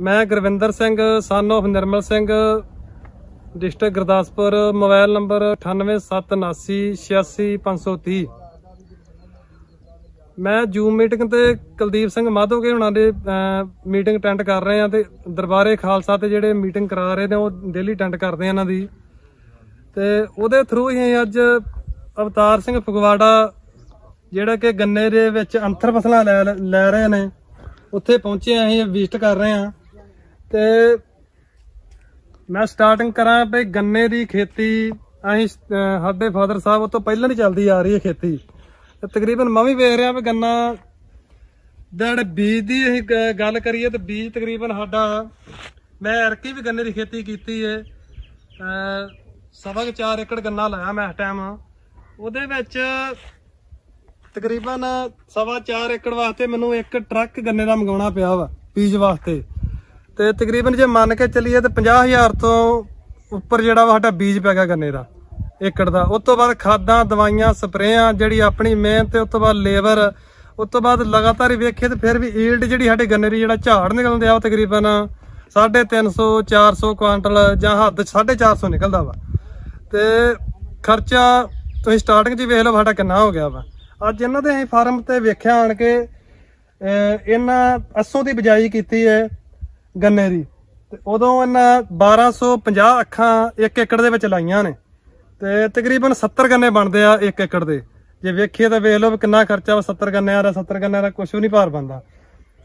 ਮੈਂ Gurvinder Singh son of Nirmal Singh district Gurdaspur mobile number 9879866530 ਮੈਂ Zoom meeting ਤੇ ਕੁਲਦੀਪ ਸਿੰਘ ਮਾਧੋਕੇ ਹੁਣਾਂ ਦੇ ਮੀਟਿੰਗ ਅਟੈਂਡ ਕਰ ਰਹੇ ਆ ਤੇ ਦਰਬਾਰੇ ਖਾਲਸਾ ਤੇ ਜਿਹੜੇ ਮੀਟਿੰਗ ਕਰਾ ਰਹੇ ਨੇ, ਉਹ ਡੇਲੀ ਅਟੈਂਡ ਕਰਦੇ ਆ ਇਹਨਾਂ ਦੀ। ਤੇ ਉਹਦੇ ਥਰੂ ਹੀ ਅੱਜ ਅਵਤਾਰ ਸਿੰਘ ਫਗਵਾੜਾ, ਜਿਹੜਾ ਕਿ ਗੰਨੇ ਦੇ ਵਿੱਚ ਅੰਤਰ ਫਸਲਾਂ ਲੈ ਲੈ ਰਹੇ ਨੇ, ਉੱਥੇ ਪਹੁੰਚੇ ਆਂ ਅਸੀਂ ਵਿਜ਼ਿਟ ਕਰ ਰਹੇ ਆ ਤੇ ਮੈਂ ਸਟਾਰਟਿੰਗ ਕਰਾਂ ਵੀ ਗੰਨੇ ਦੀ ਖੇਤੀ, ਅਸੀਂ ਸਾਡੇ ਫਾਦਰ ਸਾਹਿਬ ਉਹ ਤੋਂ ਪਹਿਲਾਂ ਦੀ ਚੱਲਦੀ ਆ ਰਹੀ ਹੈ ਖੇਤੀ। ਤੇ ਤਕਰੀਬਨ ਮੈਂ ਵੀ ਵੇਖ ਰਿਹਾ ਵੀ ਗੰਨਾ ਦਾ ਜਿਹੜੇ ਬੀਜ ਦੀ ਅਸੀਂ ਗ- ਗੱਲ ਕਰੀਏ ਤਾਂ ਬੀਜ ਤਕਰੀਬਨ ਸਾਡਾ, ਮੈਂ ਅਰਕੀ ਵੀ ਗੰਨੇ ਦੀ ਖੇਤੀ ਕੀਤੀ ਹੈ ਸਵਾ ਕੁ 4 ਏਕੜ ਗੰਨਾ ਲਾਇਆ ਮੈਂ ਇਸ ਟਾਈਮ ਉਹਦੇ ਵਿੱਚ ਤਕਰੀਬਨ ਸਵਾ 4 ਏਕੜ ਵਾਸਤੇ ਮੈਨੂੰ ਇੱਕ ਟਰੱਕ ਗੰਨੇ ਦਾ ਮੰਗਾਉਣਾ ਪਿਆ ਵਾ, ਬੀਜ ਵਾਸਤੇ। ਤੇ ਤਕਰੀਬਨ ਜੇ ਮੰਨ ਕੇ ਚੱਲੀਏ ਤੇ 50000 ਤੋਂ ਉੱਪਰ ਜਿਹੜਾ ਵਾ ਸਾਡਾ ਬੀਜ ਪੈ ਗਿਆ ਗੰਨੇ ਦਾ, ਏਕੜ ਦਾ। ਉਸ ਤੋਂ ਬਾਅਦ ਖਾਦਾਂ, ਦਵਾਈਆਂ, ਸਪਰੇਆਂ, ਜਿਹੜੀ ਆਪਣੀ ਮਿਹਨਤ ਤੇ ਉਸ ਤੋਂ ਬਾਅਦ ਲੇਬਰ, ਉਸ ਤੋਂ ਬਾਅਦ ਲਗਾਤਾਰ ਹੀ ਵੇਖੇ ਤੇ ਫਿਰ ਵੀ ਈਲਡ ਜਿਹੜੀ ਸਾਡੇ ਗੰਨੇ ਦੀ ਜਿਹੜਾ ਝਾੜ ਨਿਕਲਦੇ ਆ ਉਹ ਤਕਰੀਬਨ 350 400 ਕੁਆਂਟਲ ਜਾਂ ਹੱਦ 450 ਨਿਕਲਦਾ ਵਾ। ਤੇ ਖਰਚਾ ਤੁਸੀਂ ਸਟਾਰਟਿੰਗ 'ਚ ਵੇਖ ਲਓ ਸਾਡਾ ਕਿੰਨਾ ਹੋ ਗਿਆ ਵਾ। ਅੱਜ ਇਹਨਾਂ ਦੇ ਅਸੀਂ ਫਾਰਮ ਤੇ ਵੇਖਿਆ ਆਣ ਕੇ ਇਹਨਾਂ ਅਸੋਂ ਦੀ ਬਿਜਾਈ ਕੀਤੀ ਹੈ ਗੰਨੇ ਦੀ। ਤੇ ਉਦੋਂ ਇਹਨਾਂ 1250 ਅੱਖਾਂ ਇੱਕ ਏਕੜ ਦੇ ਵਿੱਚ ਲਾਈਆਂ ਨੇ। ਤੇ ਤਕਰੀਬਨ 70 ਗੰਨੇ ਬਣਦੇ ਆ ਇੱਕ ਏਕੜ ਦੇ। ਜੇ ਵੇਖੀਏ ਤਾਂ ਵੇਖ ਲਓ ਵੀ ਕਿੰਨਾ ਖਰਚਾ ਵਾ 70 ਗੰਨਿਆਂ ਦਾ 70 ਗੰਨਿਆਂ ਦਾ ਕੁਝ ਵੀ ਨਹੀਂ ਭਾਰ ਬੰਦਾ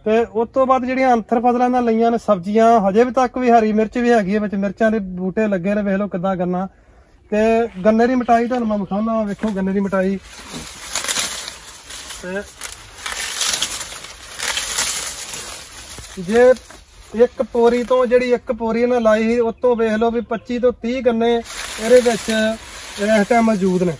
ਤੇ ਉਸ ਤੋਂ ਬਾਅਦ ਜਿਹੜੀਆਂ ਅੰਤਰ ਫਸਲਾਂ ਨਾਲ ਲਈਆਂ ਨੇ, ਸਬਜ਼ੀਆਂ, ਹਜੇ ਵੀ ਤੱਕ ਵੀ ਹਰੀ ਮਿਰਚ ਵੀ ਹੈਗੀ ਹੈ ਵਿੱਚ ਮਿਰਚਾਂ ਦੇ ਬੂਟੇ ਲੱਗੇ ਨੇ, ਵੇਖ ਲਓ ਕਿੱਦਾਂ ਗੰਨਾ। ਤੇ ਗੰਨੇ ਦੀ ਮਟਾਈ ਤੁਹਾਨੂੰ ਮੈਂ ਵਿਖਾਉਣਾ ਵੇਖੋ ਗੰਨੇ ਦੀ ਮਟਾਈ ਤੇ ਜੇ ਇੱਕ ਪੋਰੀ ਤੋਂ ਜਿਹੜੀ ਇੱਕ ਪੋਰੀ ਇਹਨਾਂ ਲਾਈ ਸੀ ਉਸ ਤੋਂ ਵੇਖ ਲਓ ਵੀ 25 ਤੋਂ 30 ਗੰਨੇ ਇਹਦੇ ਵਿੱਚ ਇਸ ਟਾਈਮ ਮੌਜੂਦ ਨੇ।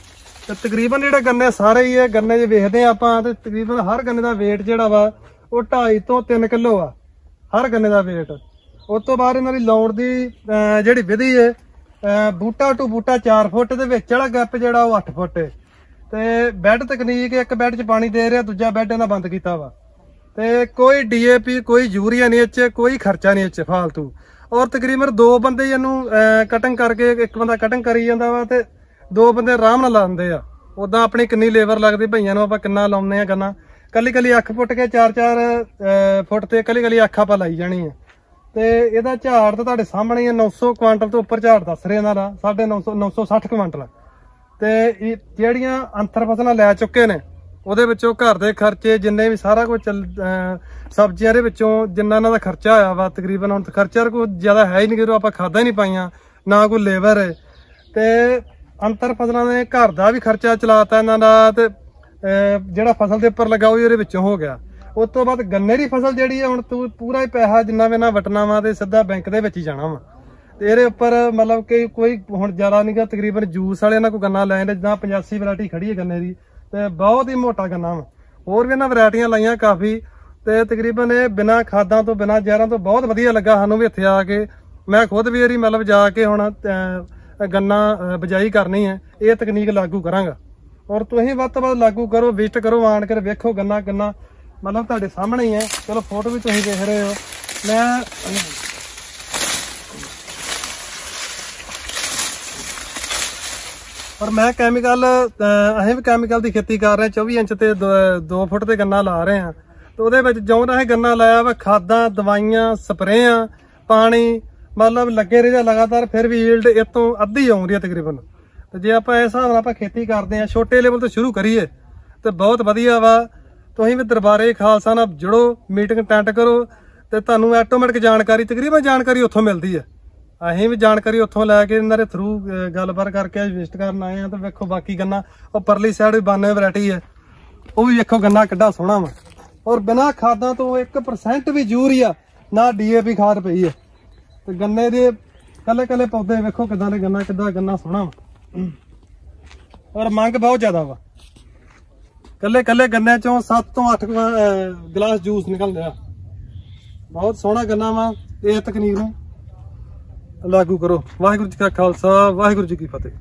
ਤੇ ਤਕਰੀਬਨ ਜਿਹੜੇ ਗੰਨੇ ਸਾਰੇ ਹੀ ਇਹ ਗੰਨੇ ਜੇ ਵੇਖਦੇ ਆ ਆਪਾਂ, ਤੇ ਤਕਰੀਬਨ ਹਰ ਗੰਨੇ ਦਾ weight ਜਿਹੜਾ ਵਾ, ਉਹ 2.5 ਤੋਂ 3 ਕਿਲੋ ਆ, ਹਰ ਗੰਨੇ ਦਾ weight ਉਸ ਤੋਂ ਬਾਅਦ ਇਹਨਾਂ ਦੀ ਲਾਉਣ ਦੀ ਜਿਹੜੀ ਵਿਧੀ ਹੈ ਬੂਟਾ ਟੂ ਬੂਟਾ 4 ਫੁੱਟ ਦੇ ਵਿੱਚ ਵਾਲਾ ਗੱਪ ਜਿਹੜਾ ਉਹ 8 ਫੁੱਟ ਹੈ ਤੇ ਬੈੱਡ ਤਕਨੀਕ ਇੱਕ ਬੈੱਡ 'ਚ ਪਾਣੀ ਦੇ ਰਿਹਾ, ਦੂਜਾ ਬੈੱਡ ਇਹਨਾਂ ਬੰਦ ਕੀਤਾ ਵਾ। ਤੇ ਕੋਈ ਡੀਏਪੀ, ਕੋਈ ਯੂਰੀਆ ਨਹੀਂ ਇੱਚ ਕੋਈ ਖਰਚਾ ਨਹੀਂ ਇੱਚ ਫਾਲਤੂ। ਔਰ ਤਕਰੀਬਨ ਦੋ ਬੰਦੇ ਇਹਨੂੰ ਕਟਿੰਗ ਕਰਕੇ ਇੱਕ ਬੰਦਾ ਕਟਿੰਗ ਕਰੀ ਜਾਂਦਾ ਵਾ ਤੇ ਦੋ ਬੰਦੇ ਆਰਾਮ ਨਾਲ ਲਾਉਂਦੇ ਆ। ਉਦਾਂ ਆਪਣੀ ਕਿੰਨੀ ਲੇਬਰ ਲੱਗਦੀ, ਭਈਆਂ ਨੂੰ ਆਪਾਂ ਕਿੰਨਾ ਲਾਉਂਦੇ ਆ ਕਰਨਾ ਕੱਲੀ ਕੱਲੀ ਅੱਖ ਪੁੱਟ ਕੇ 4-4 ਫੁੱਟ ਤੇ ਕੱਲੀ ਕੱਲੀ ਅੱਖ ਆਪਾਂ ਲਾਈ ਜਾਣੀ ਆ। ਤੇ ਇਹਦਾ ਝਾੜ ਤਾਂ ਤੁਹਾਡੇ ਸਾਹਮਣੇ ਹੀ ਆ 900 ਕੁਆਂਟਲ ਤੋਂ ਉੱਪਰ ਝਾੜ ਦੱਸ ਰਹੇ ਇਹਨਾਂ ਦਾ 950 960 ਕੁਆਂਟਲ ਤੇ ਇਹ ਜਿਹੜੀਆਂ ਅੰਤਰ ਫਸਲਾਂ ਲੈ ਚੁੱਕੇ ਨੇ ਉਹਦੇ ਵਿੱਚੋਂ ਘਰ ਦੇ ਖਰਚੇ ਜਿੰਨੇ ਵੀ ਸਾਰਾ ਕੁਝ ਚੱਲ ਸਬਜ਼ੀਆਂ ਦੇ ਵਿੱਚੋਂ ਜਿੰਨਾ ਇਹਨਾਂ ਦਾ ਖਰਚਾ ਹੋਇਆ ਵਾ, ਤਕਰੀਬਨ ਹੁਣ ਖਰਚਾ ਕੋਈ ਜ਼ਿਆਦਾ ਹੈ ਹੀ ਨਹੀਂ ਕਿਉਂਕਿ ਆਪਾਂ ਖਾਦਾਂ ਹੀ ਨਹੀਂ ਪਾਈਆਂ, ਨਾ ਕੋਈ ਲੇਬਰ ਹੈ। ਤੇ ਅੰਤਰ ਫਸਲਾਂ ਦੇ ਘਰ ਦਾ ਵੀ ਖਰਚਾ ਚਲਾਤਾ ਇਹਨਾਂ ਦਾ ਤੇ ਜਿਹੜਾ ਫਸਲ ਦੇ ਉੱਪਰ ਲੱਗਾ ਉਹ ਇਹਦੇ ਵਿੱਚੋਂ ਹੋ ਗਿਆ। ਉਸ ਤੋਂ ਬਾਅਦ ਗੰਨੇ ਦੀ ਫਸਲ ਜਿਹੜੀ ਹੈ, ਹੁਣ ਤੂੰ ਪੂਰਾ ਹੀ ਪੈਸਾ ਜਿੰਨਾ ਵੀ ਇਹਨਾਂ ਵਟਣਾ ਵਾ ਤੇ ਸਿੱਧਾ ਬੈਂਕ ਦੇ ਵਿੱਚ ਹੀ ਜਾਣਾ ਵਾ। ਤੇ ਇਹਦੇ ਉੱਪਰ ਮਤਲਬ ਕਿ ਕੋਈ ਹੁਣ ਜ਼ਿਆਦਾ ਨਹੀਂਗਾ ਤਕਰੀਬਨ ਜੂਸ ਵਾਲਿਆਂ ਨਾਲ ਕੋਈ ਗੰਨਾ ਲੈ ਜਾਂਦੇ ਜਿੱਦਾਂ 85 ਵੈਰਾਈਟੀ ਖੜੀ ਹੈ ਗੰਨੇ ਦੀ ਤੇ ਬਹੁਤ ਹੀ ਮੋਟਾ ਗੰਨਾ ਵਾ। ਹੋਰ ਵੀ ਇਹਨਾਂ ਵੈਰਾਈਟੀਆਂ ਲਾਈਆਂ ਕਾਫੀ। ਤੇ ਤਕਰੀਬਨ ਇਹ ਬਿਨਾ ਖਾਦਾਂ ਤੋਂ ਬਿਨਾ ਜ਼ਹਿਰਾਂ ਤੋਂ ਬਹੁਤ ਵਧੀਆ ਲੱਗਾ ਸਾਨੂੰ ਵੀ ਇੱਥੇ ਆ ਕੇ। ਮੈਂ ਖੁਦ ਵੀ ਇਹਦੀ ਮਤਲਬ ਜਾ ਕੇ ਹੁਣ ਗੰਨਾ ਅਹ, ਬਿਜਾਈ ਕਰਨੀ ਹੈ। ਇਹ ਤਕਨੀਕ ਲਾਗੂ ਕਰਾਂਗਾ। ਔਰ ਤੁਸੀਂ ਵੱਧ ਤੋਂ ਵੱਧ ਲਾਗੂ ਕਰੋ ਵਿਜ਼ਿਟ ਕਰੋ ਆਣ ਕੇ ਵੇਖੋ ਗੰਨਾ ਗੰਨਾ ਮਤਲਬ ਤੁਹਾਡੇ ਸਾਹਮਣੇ ਹੀ ਹੈ। ਚਲੋ ਫੋਟੋ ਵੀ ਤੁਸੀਂ ਦੇਖ ਰਹੇ ਹੋ। ਮੈਂ ਪਰ ਮੈਂ ਕੈਮੀਕਲ ਅਸੀਂ ਵੀ ਕੈਮੀਕਲ ਦੀ ਖੇਤੀ ਕਰ ਰਹੇ ਹਾਂ 24 ਇੰਚ ਤੇ 2 ਫੁੱਟ ਤੇ ਗੰਨਾ ਲਾ ਰਹੇ ਹਾਂ। ਤੇ ਉਹਦੇ ਵਿੱਚ ਜਿਉਂ ਦਾ ਇਹ ਗੰਨਾ ਲਾਇਆ ਵਾ, ਖਾਦਾਂ, ਦਵਾਈਆਂ, ਸਪਰੇਆਂ, ਪਾਣੀ, ਮਤਲਬ ਲੱਗੇ ਰਿਹਾ ਲਗਾਤਾਰ, ਫਿਰ ਵੀ ਈਲਡ ਇਹ ਅੱਧੀ ਆਉਂਦੀ ਹੈ ਤਕਰੀਬਨ। ਤੇ ਜੇ ਆਪਾਂ ਇਸ ਹਿਸਾਬ ਨਾਲ ਆਪਾਂ ਖੇਤੀ ਕਰਦੇ ਹਾਂ, ਛੋਟੇ ਲੈਵਲ ਤੋਂ ਸ਼ੁਰੂ ਕਰੀਏ, ਤੇ ਬਹੁਤ ਵਧੀਆ ਵਾ। ਤੁਸੀਂ ਵੀ ਦਰਬਾਰੇ ਖਾਲਸਾ ਨਾਲ ਜੁੜੋ ਮੀਟਿੰਗ ਅਟੈਂਡ ਕਰੋ, ਤੇ ਤੁਹਾਨੂੰ ਆਟੋਮੈਟਿਕ ਜਾਣਕਾਰੀ, ਤਕਰੀਬਨ ਜਾਣਕਾਰੀ ਉੱਥੋਂ ਮਿਲਦੀ ਹੈ। ਅਸੀਂ ਵੀ ਜਾਣਕਾਰੀ ਉੱਥੋਂ ਲੈ ਕੇ ਇਹਨਾਂ ਦੇ ਥਰੂ ਗੱਲਬਾਤ ਕਰਕੇ ਵਿਜ਼ਿਟ ਕਰਨ ਆਏ ਆ ਤਾਂ ਵੇਖੋ ਬਾਕੀ ਗੰਨਾ, ਉਹ ਪਰਲੀ ਸਾਈਡ ਵੀ 92 ਵੈਰਾਈਟੀ ਹੈ। ਉਹ ਵੀ ਵੇਖੋ ਗੰਨਾ ਕਿੱਡਾ ਸੋਹਣਾ ਵਾ। ਔਰ ਬਿਨਾ ਖਾਦਾਂ ਤੋਂ 1% ਵੀ ਯੂਰੀਆ ਨਾ ਡੀਏਪੀ ਖਾਦ ਪਈ ਹੈ। ਤੇ ਗੰਨੇ ਦੇ ਕੱਲੇ ਕੱਲੇ ਪੌਦੇ ਵੇਖੋ ਕਿਦਾਂ ਦੇ ਗੰਨਾ, ਕਿੱਦਾਂ ਗੰਨਾ ਸੋਹਣਾ ਵਾ। ਔਰ ਮੰਗ ਬਹੁਤ ਜ਼ਿਆਦਾ ਵਾ। ਕੱਲੇ ਕੱਲੇ ਗੰਨੇ ਚੋਂ 7 ਤੋਂ 8 ਗਲਾਸ ਜੂਸ ਨਿਕਲ ਰਿਹਾ ਬਹੁਤ ਸੋਹਣਾ ਗੰਨਾ ਵਾ, ਇਹ ਤਕਨੀਕ ਨੂੰ। ਲਾਗੂ ਕਰੋ। ਵਾਹਿਗੁਰੂ ਜੀ ਕਾ ਖਾਲਸਾ ਵਾਹਿਗੁਰੂ ਜੀ ਕੀ ਫਤਿਹ।